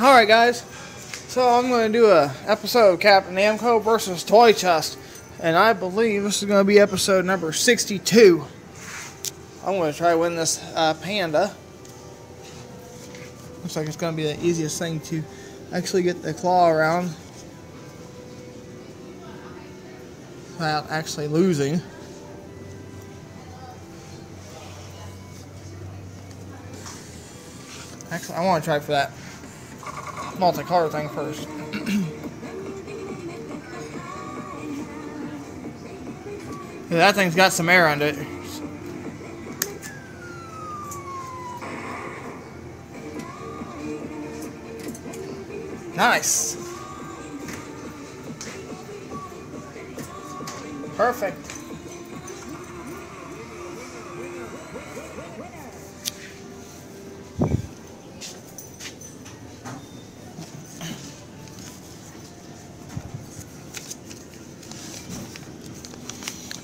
Alright guys, so I'm going to do a episode of Captain Namco versus Toy Chest. And I believe this is going to be episode number 62. I'm going to try to win this uh, panda. Looks like it's going to be the easiest thing to actually get the claw around without actually losing. Actually, I want to try for that multi-color thing first. yeah, that thing's got some air under it. Nice. Perfect.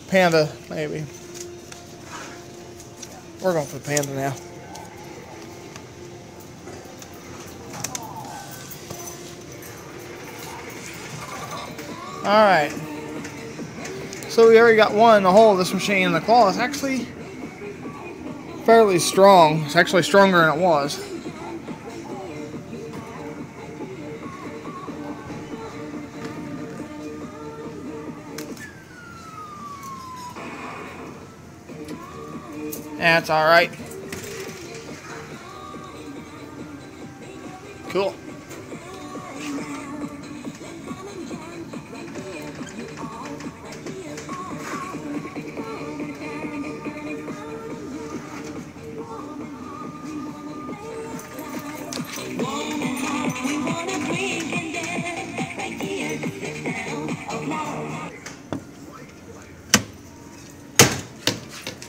Panda, maybe. We're going for panda now. Alright. So we already got one in the hole of this machine, the claw is actually fairly strong. It's actually stronger than it was. That's alright. Cool.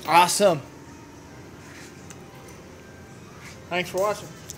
Awesome. Thanks for watching.